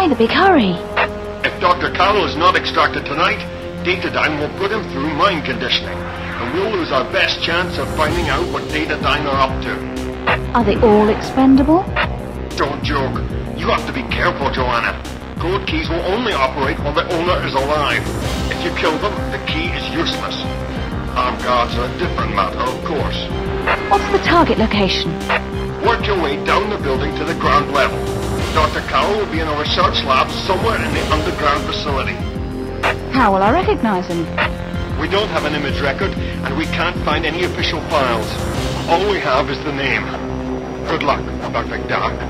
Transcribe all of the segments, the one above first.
Why the big hurry? If Dr. Carroll is not extracted tonight, Datadyne will put him through mind conditioning, and we'll lose our best chance of finding out what Datadyne are up to. Are they all expendable? Don't joke. You have to be careful, Joanna. Code keys will only operate while the owner is alive. If you kill them, the key is useless. Armed guards are a different matter, of course. What's the target location? Work your way down the building to the ground level. Dr. Carroll will be in a research lab somewhere in the underground facility. How will I recognize him? We don't have an image record, and we can't find any official files. All we have is the name. Good luck, Dr. Dark.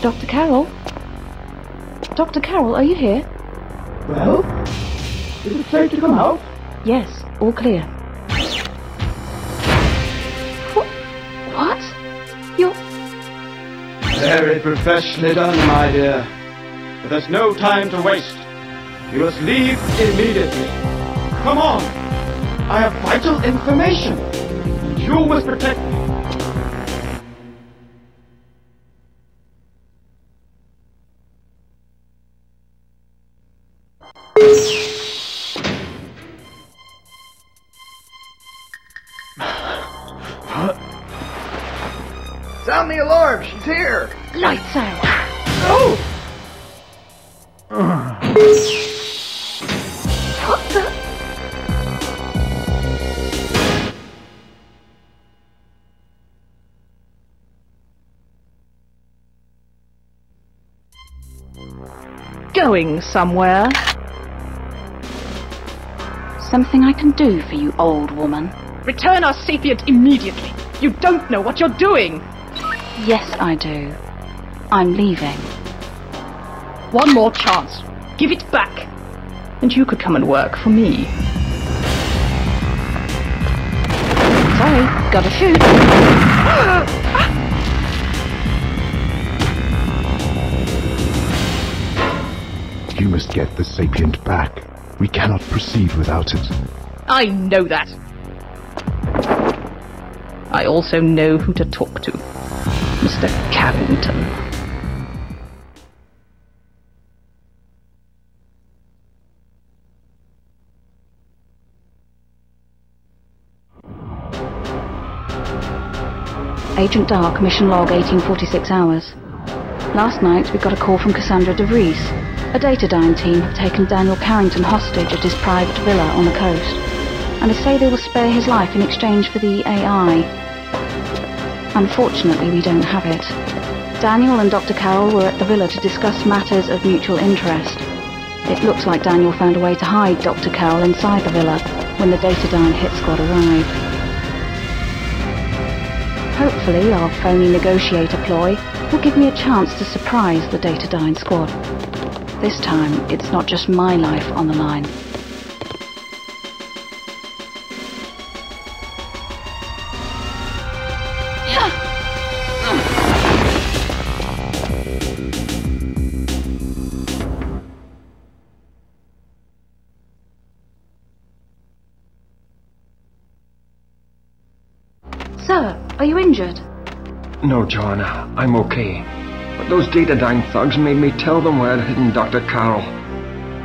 Dr. Carroll? Dr. Carroll, are you here? Well, is it safe to come out? Yes, all clear. What? What? You're... Very professionally done, my dear. But there's no time to waste. You must leave immediately. Come on! I have vital information. You must protect Going somewhere? Something I can do for you, old woman. Return our sapient immediately. You don't know what you're doing. Yes, I do. I'm leaving. One more chance. Give it back. And you could come and work for me. Sorry, gotta shoot. You must get the sapient back. We cannot proceed without it. I know that. I also know who to talk to. Mr. Carrington. Agent Dark, mission log 1846 hours. Last night we got a call from Cassandra DeVries. A Datadyne team have taken Daniel Carrington hostage at his private villa on the coast, and they say they will spare his life in exchange for the AI. Unfortunately, we don't have it. Daniel and Dr. Carroll were at the villa to discuss matters of mutual interest. It looks like Daniel found a way to hide Dr. Carroll inside the villa when the Datadyne hit squad arrived. Hopefully, our phony negotiator ploy will give me a chance to surprise the Datadyne squad. This time, it's not just my life on the line. Sir, are you injured? No, Joanna, I'm okay. Those Datadyne thugs made me tell them where I'd hidden Dr. Carroll.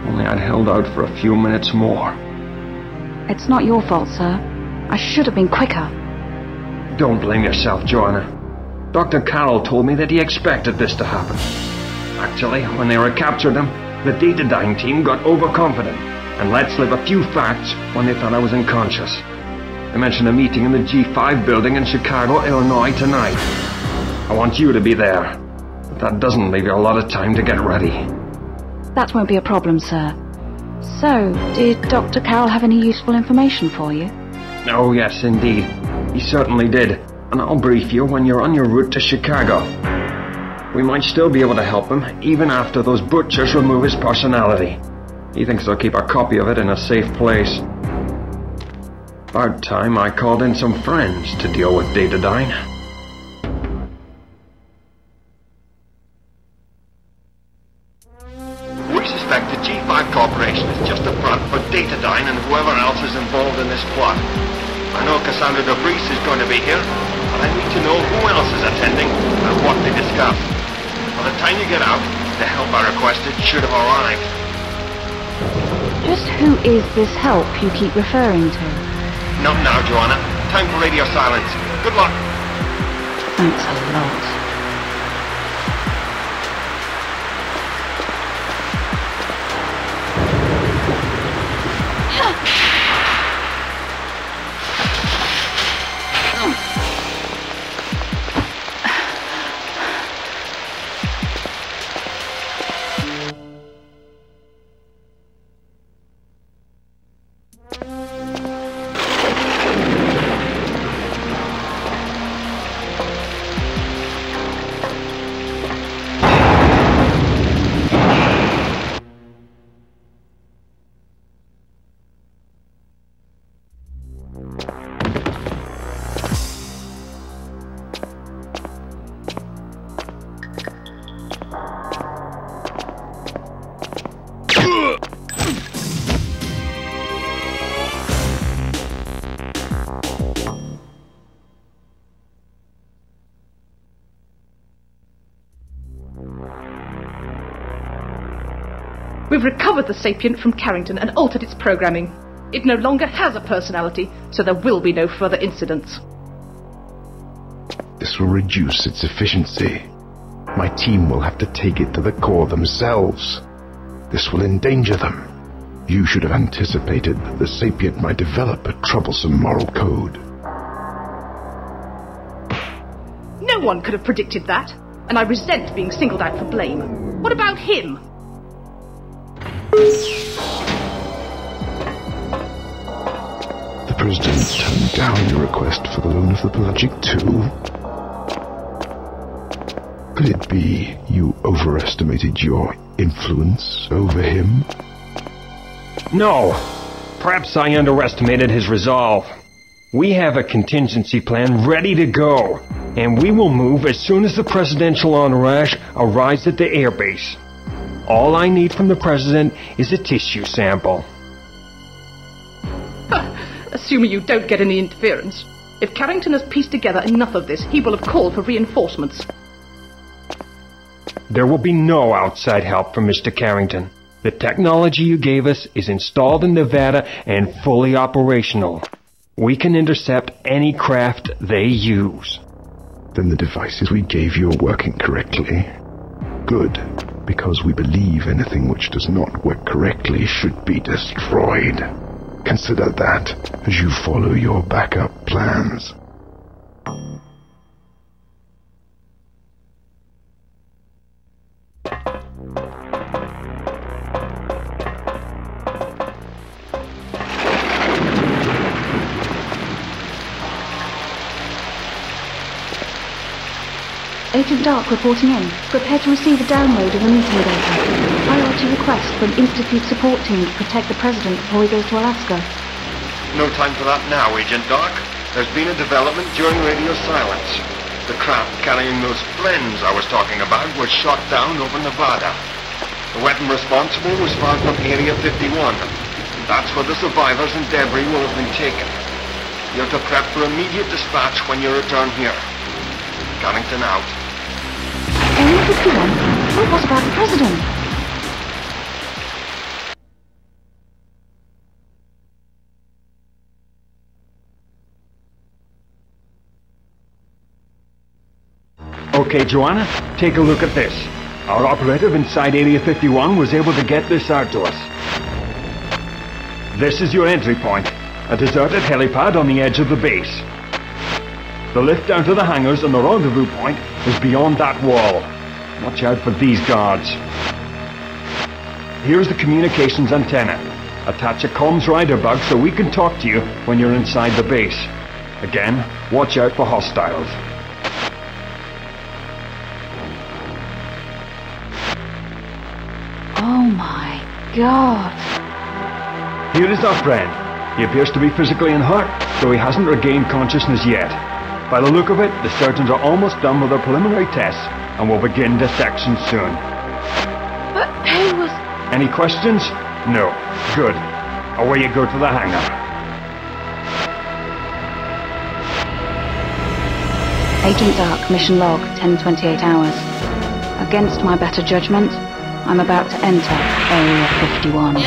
Only I'd held out for a few minutes more. It's not your fault, sir. I should have been quicker. Don't blame yourself, Joanna. Dr. Carroll told me that he expected this to happen. Actually, when they recaptured him, the Datadyne team got overconfident and let slip a few facts when they thought I was unconscious. They mentioned a meeting in the G5 building in Chicago, Illinois tonight. I want you to be there. That doesn't leave you a lot of time to get ready. That won't be a problem, sir. So, did Dr. Carroll have any useful information for you? Oh, yes, indeed. He certainly did. And I'll brief you when you're on your route to Chicago. We might still be able to help him, even after those butchers remove his personality. He thinks they'll keep a copy of it in a safe place. About time I called in some friends to deal with Datadyne. And whoever else is involved in this plot. I know Cassandra DeVries is going to be here, but I need to know who else is attending and what they discuss. By the time you get out, the help I requested should have arrived. Just who is this help you keep referring to? Not now, Joanna. Time for radio silence. Good luck. Thanks a lot. Recovered the sapient from Carrington and altered its programming. It no longer has a personality, so there will be no further incidents. This will reduce its efficiency. My team will have to take it to the core themselves. This will endanger them. You should have anticipated that the sapient might develop a troublesome moral code. No one could have predicted that, and I resent being singled out for blame. What about him? President turned down your request for the loan of the Pelagic 2. Could it be you overestimated your influence over him? No. Perhaps I underestimated his resolve. We have a contingency plan ready to go, and we will move as soon as the presidential entourage arrives at the airbase. All I need from the president is a tissue sample. Assuming you don't get any interference. If Carrington has pieced together enough of this, he will have called for reinforcements. There will be no outside help from Mr. Carrington. The technology you gave us is installed in Nevada and fully operational. We can intercept any craft they use. Then the devices we gave you are working correctly. Good, because we believe anything which does not work correctly should be destroyed. Consider that as you follow your backup plans. Agent Dark reporting in. Prepare to receive a download of the meeting data. Priority request for an Institute support team to protect the President before he goes to Alaska. No time for that now, Agent Dark. There's been a development during radio silence. The craft carrying those blends I was talking about was shot down over Nevada. The weapon responsible was found from Area 51. That's where the survivors and debris will have been taken. You're to prep for immediate dispatch when you return here. Carrington out. Area 51? What was about the President? Okay, Joanna, take a look at this. Our operative inside Area 51 was able to get this out to us. This is your entry point, a deserted helipad on the edge of the base. The lift down to the hangars and the rendezvous point is beyond that wall. Watch out for these guards. Here's the communications antenna. Attach a comms rider bug so we can talk to you when you're inside the base. Again, watch out for hostiles. My god. Here is our friend. He appears to be physically unhurt, though he hasn't regained consciousness yet. By the look of it, the surgeons are almost done with their preliminary tests and will begin dissection soon. But he was... Any questions? No. Good. Away you go to the hangar. Agent Dark, mission log, 1028 hours. Against my better judgment, I'm about to enter Area 51.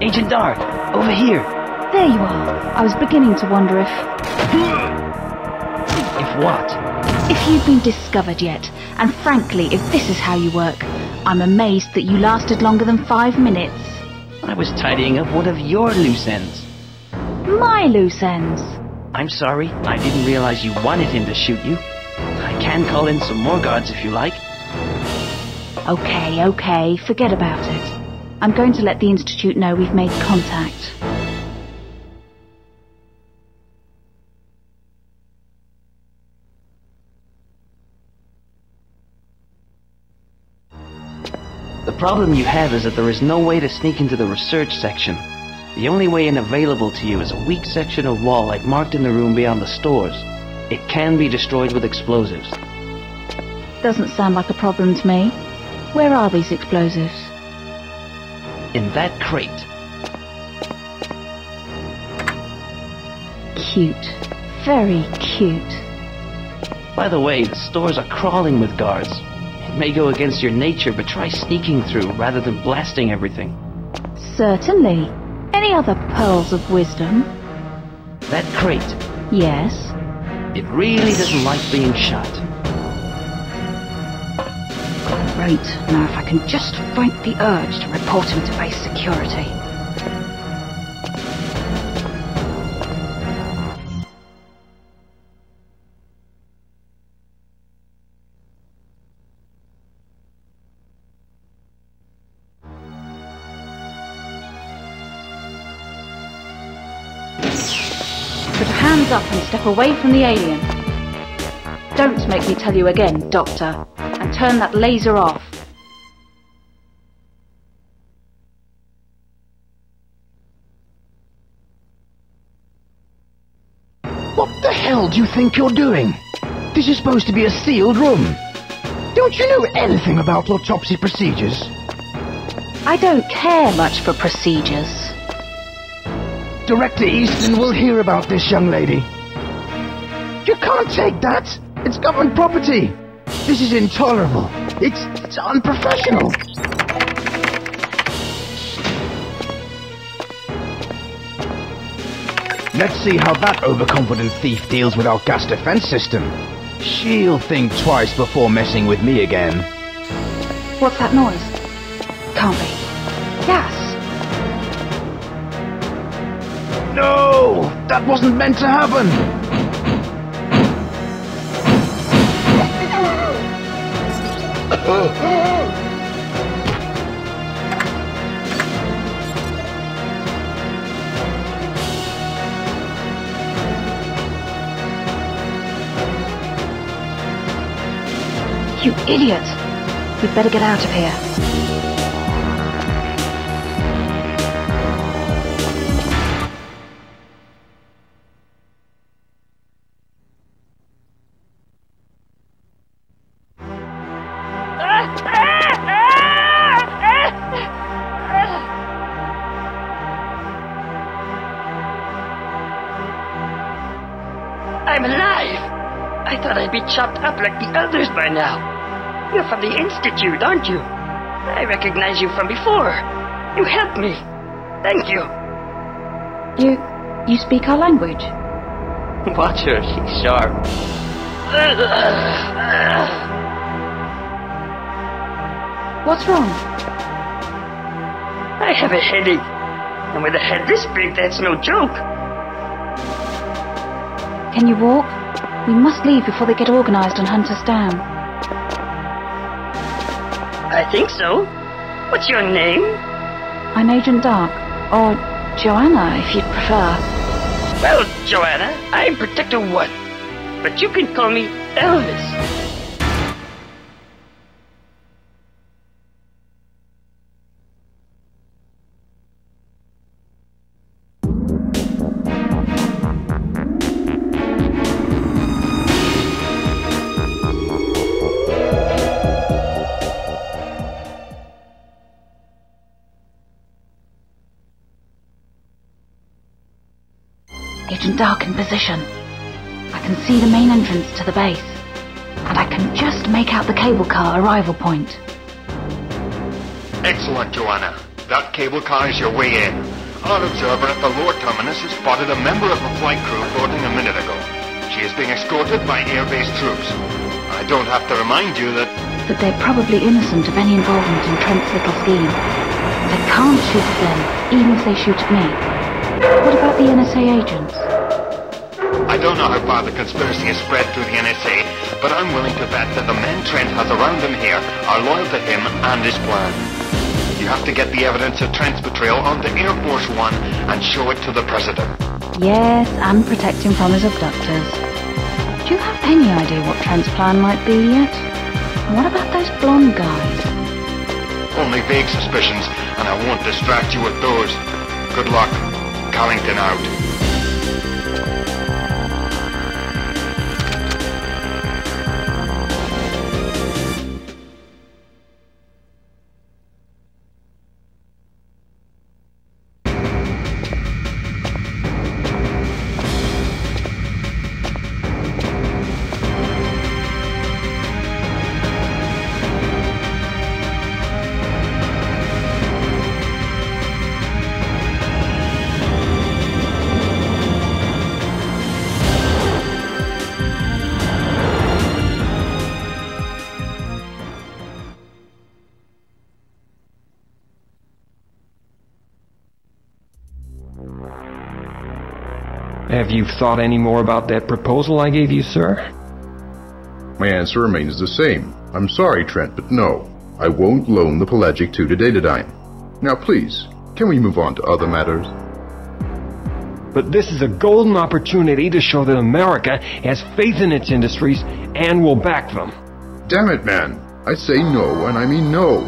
Agent Dark, over here. There you are. I was beginning to wonder if... If what? If you've been discovered yet. And frankly, if this is how you work, I'm amazed that you lasted longer than five minutes. I was tidying up one of your loose ends. My loose ends. I'm sorry, I didn't realize you wanted him to shoot you. I can call in some more guards if you like. Okay, okay, forget about it. I'm going to let the Institute know we've made contact. Problem you have is that there is no way to sneak into the research section. The only way in available to you is a weak section of wall I've marked in the room beyond the stores. It can be destroyed with explosives. Doesn't sound like a problem to me. Where are these explosives? In that crate. Cute. Very cute. By the way, the stores are crawling with guards. It may go against your nature, but try sneaking through rather than blasting everything. Certainly. Any other pearls of wisdom? That crate, Yes. it really doesn't like being shot. Great. Now if I can just fight the urge to report him to base security. Step away from the alien. Don't make me tell you again, Doctor. And turn that laser off. What the hell do you think you're doing? This is supposed to be a sealed room. Don't you know anything about autopsy procedures? I don't care much for procedures. Director Easton will hear about this young lady. You can't take that. It's government property. This is intolerable. It's, it's unprofessional. Let's see how that overconfident thief deals with our gas defense system. She'll think twice before messing with me again. What's that noise? Can't be. Gas. No! That wasn't meant to happen! You idiot! We'd better get out of here. I'm alive! I thought I'd be chopped up like the others by now. You're from the Institute, aren't you? I recognize you from before. You helped me. Thank you. You. you speak our language? Watch her, she's sharp. What's wrong? I have a headache. And with a head this big, that's no joke. Can you walk? We must leave before they get organized and hunt us down. I think so. What's your name? I'm Agent Dark. Or Joanna, if you'd prefer. Well, Joanna, I'm Protector 1. But you can call me Elvis. Dark in position. I can see the main entrance to the base. And I can just make out the cable car arrival point. Excellent, Joanna. That cable car is your way in. Our observer at the lower terminus has spotted a member of the flight crew boarding a minute ago. She is being escorted by airbase troops. I don't have to remind you that... That they're probably innocent of any involvement in Trent's little scheme. They can't shoot at them, even if they shoot at me. What about the NSA agents? I don't know how far the conspiracy has spread through the NSA, but I'm willing to bet that the men Trent has around him here are loyal to him and his plan. You have to get the evidence of Trent's betrayal onto Air Force One and show it to the President. Yes, and protect him from his abductors. Do you have any idea what Trent's plan might be yet? And what about those blonde guys? Only vague suspicions, and I won't distract you with those. Good luck. Carrington out. Have you thought any more about that proposal I gave you, sir? My answer remains the same. I'm sorry, Trent, but no. I won't loan the Pelagic 2 to Datadyne. Now please, can we move on to other matters? But this is a golden opportunity to show that America has faith in its industries and will back them. Damn it, man. I say no, and I mean no.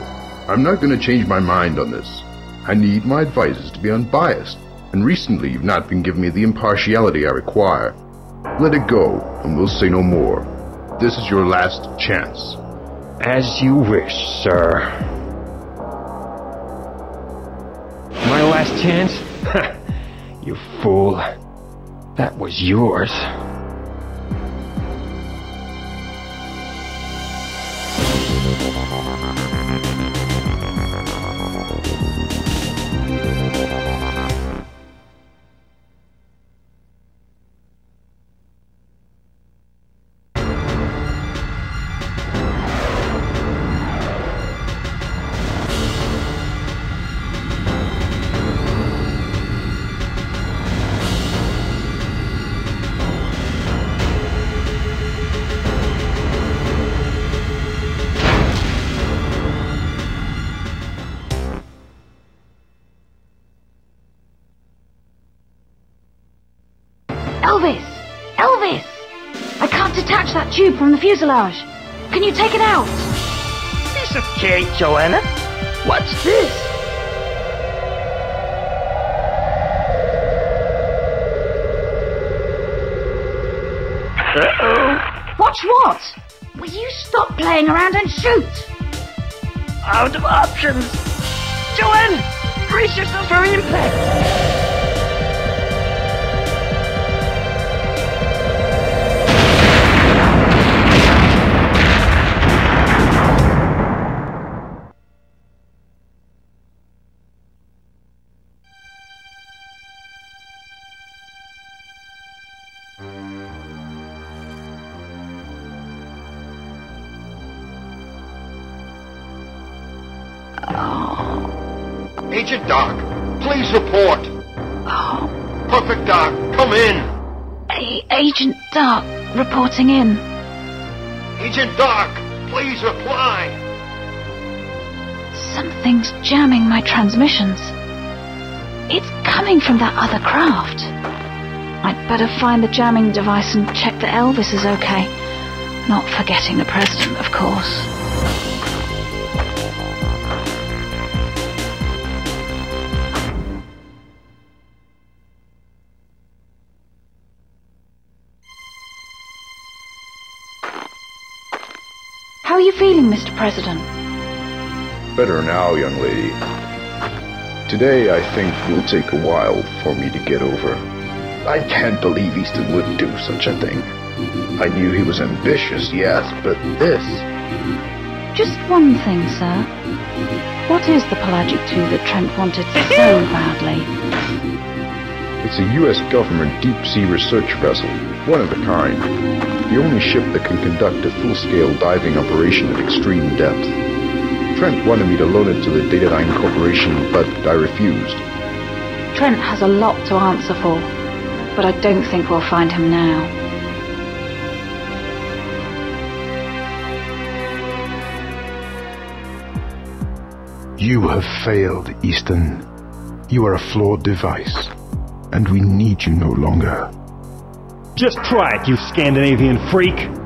I'm not going to change my mind on this. I need my advisors to be unbiased, and recently you've not been giving me the impartiality I require. Let it go, and we'll say no more. This is your last chance. As you wish, sir. My last chance? you fool. That was yours. From the fuselage. Can you take it out? Piece of cake, Joanna. What's this? Uh-oh. Watch what? Will you stop playing around and shoot? Out of options. Joanna, brace yourself for impact. Dark, please report. Oh, Perfect Dark, come in. A- Agent Dark reporting in. Agent Dark, please reply. Something's jamming my transmissions. It's coming from that other craft. I'd better find the jamming device and check that Elvis is okay. Not forgetting the president, of course. Feeling, Mr. President? Better now, young lady. Today, I think, will take a while for me to get over. I can't believe Easton would do such a thing. I knew he was ambitious, yes, but this. Just one thing, sir. What is the Pelagic 2 that Trent wanted so badly? It's a U.S. government deep sea research vessel, one of a kind. The only ship that can conduct a full scale diving operation at extreme depth. Trent wanted me to loan it to the Datadyne Corporation, but I refused. Trent has a lot to answer for, but I don't think we'll find him now. You have failed, Easton. You are a flawed device, and we need you no longer. Just try it, you Scandinavian freak!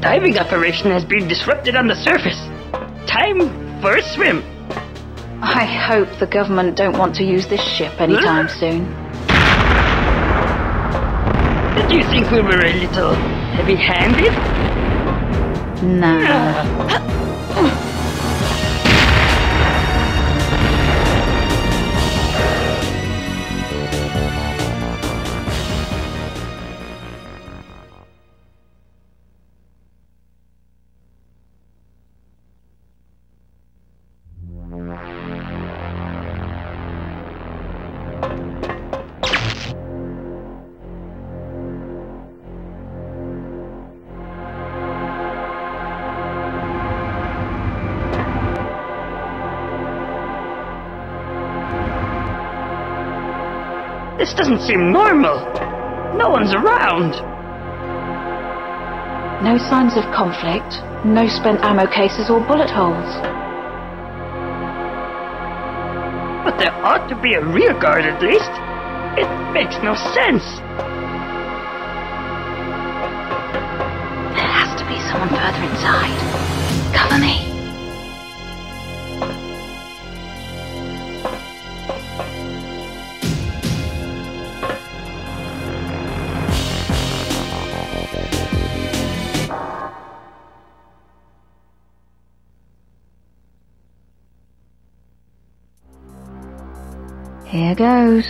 Diving operation has been disrupted on the surface. Time for a swim. I hope the government don't want to use this ship anytime soon. Did you think we were a little heavy-handed? No. This doesn't seem normal. No one's around. No signs of conflict, no spent ammo cases or bullet holes. But there ought to be a rear guard at least. It makes no sense. There has to be someone further inside. Cover me. Here goes.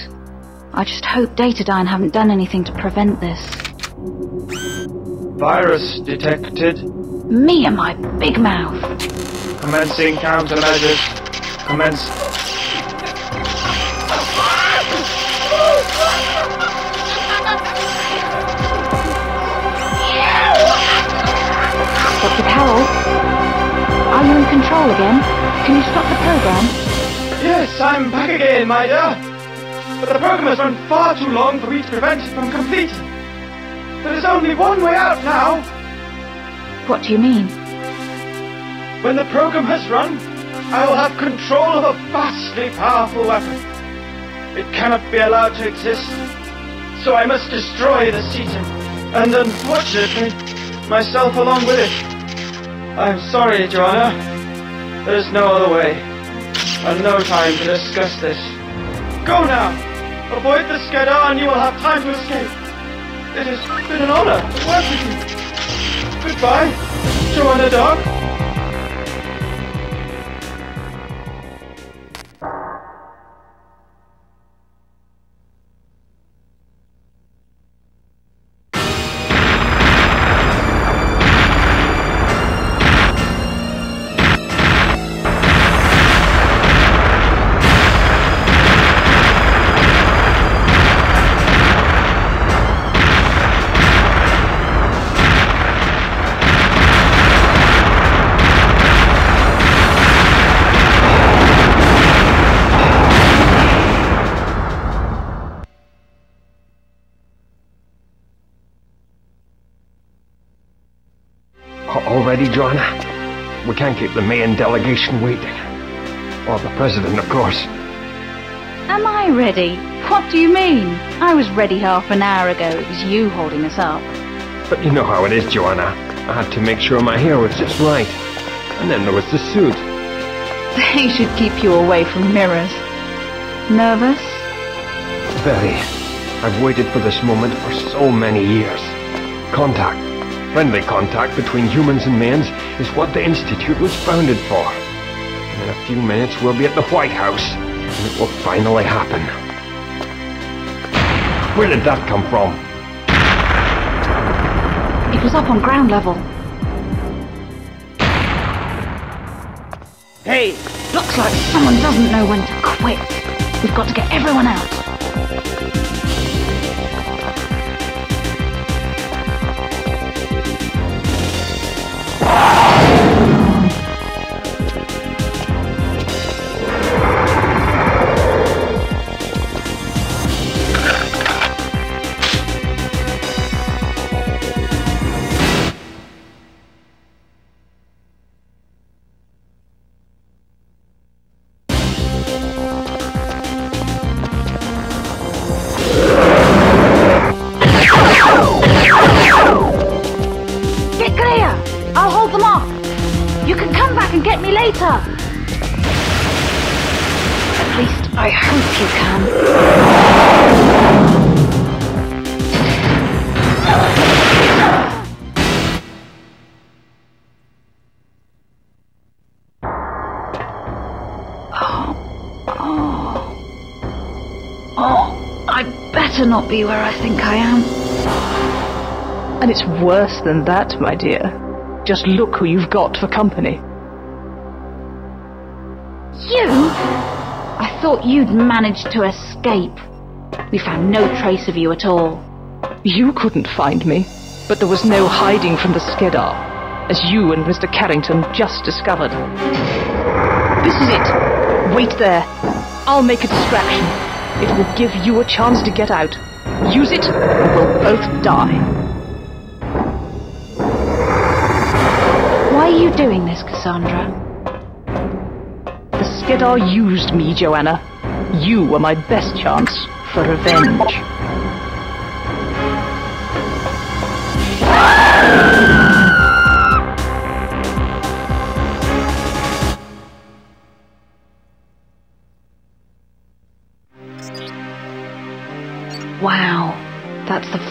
I just hope Datadyne haven't done anything to prevent this. Virus detected. Me and my big mouth. Commencing countermeasures. Commence. Dr. Carroll? Are you in control again? Can you stop the program? Yes, I'm back again, my dear. But the program has run far too long for me to prevent it from completing. There is only one way out now. What do you mean? When the program has run, I will have control of a vastly powerful weapon. It cannot be allowed to exist. So I must destroy the Cetan, and unfortunately, myself along with it. I'm sorry, Joanna. There is no other way, and no time to discuss this. Go now! Avoid the Skedar and you will have time to escape. It has been an honor to work with you. Goodbye, Joanna Dark. Already, Joanna? We can't keep the main delegation waiting. Or the president, of course. Am I ready? What do you mean? I was ready half an hour ago. It was you holding us up. But you know how it is, Joanna. I had to make sure my hair was just right. And then there was the suit. They should keep you away from mirrors. Nervous? Very. I've waited for this moment for so many years. Contact. Friendly contact between humans and Maians is what the Institute was founded for. In a few minutes we'll be at the White House, and it will finally happen. Where did that come from? It was up on ground level. Hey! Looks like someone doesn't know when to quit. We've got to get everyone out. Not be where I think I am. And it's worse than that, my dear. Just look who you've got for company. You? I thought you'd managed to escape. We found no trace of you at all. You couldn't find me, but there was no hiding from the Skedar, as you and Mr. Carrington just discovered. This is it. Wait there. I'll make a distraction. It will give you a chance to get out. Use it, or we'll both die. Why are you doing this, Cassandra? The Skedar used me, Joanna. You were my best chance for revenge.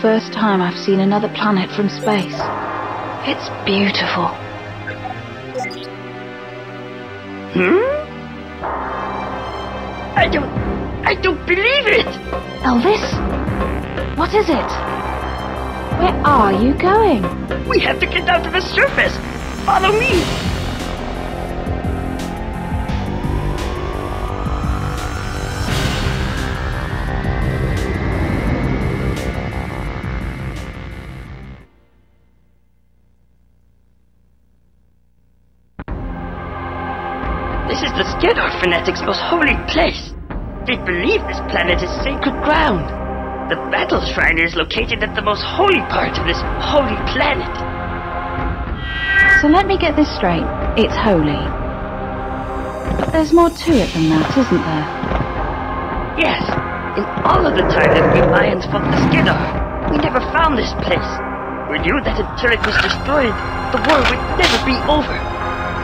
First time I've seen another planet from space. It's beautiful. Hmm? I don't... I don't believe it! Elvis? What is it? Where are you going? We have to get down to the surface! Follow me! Fanatics' most holy place. They believe this planet is sacred ground. The battle shrine is located at the most holy part of this holy planet. So let me get this straight. It's holy. But there's more to it than that, isn't there? Yes, in all of the time that we Maians fought the Skedar, we never found this place. We knew that until it was destroyed, the war would never be over.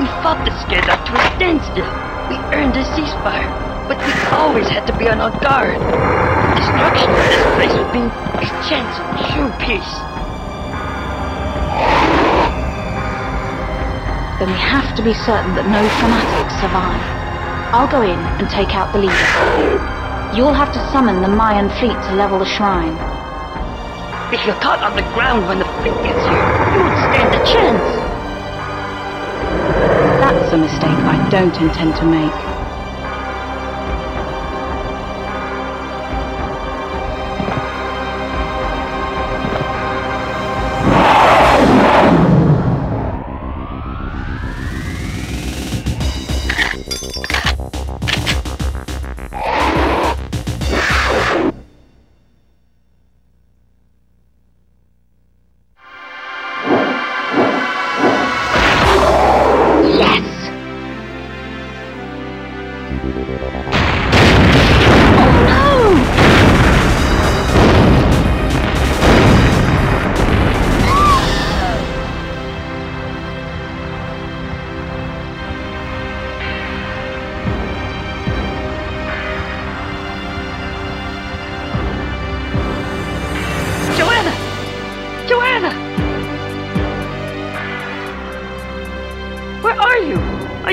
We fought the Skedar to a standstill. We earned a ceasefire, but we always had to be on our guard. The destruction of this place would mean a chance of true peace. Then we have to be certain that no fanatics survive. I'll go in and take out the leader. You'll have to summon the Maian fleet to level the shrine. If you're caught on the ground when the fleet gets here, you won't stand a chance. That's a mistake I don't intend to make.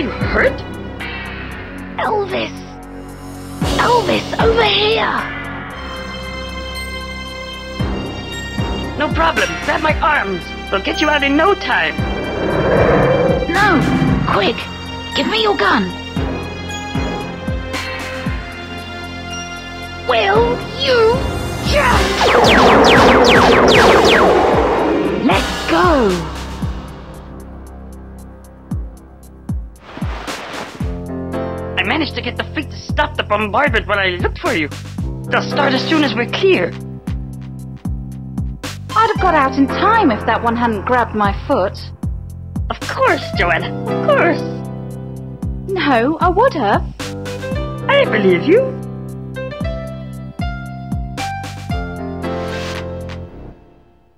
You? Hurt? Elvis! Elvis, over here! No problem. Grab my arms. We'll get you out in no time. No! Quick! Give me your gun! Will you just... Let's go! Stop the bombardment when I looked for you. They'll start as soon as we're clear. I'd have got out in time if that one hadn't grabbed my foot. Of course, Joanna. Of course. No, I would have. I believe you.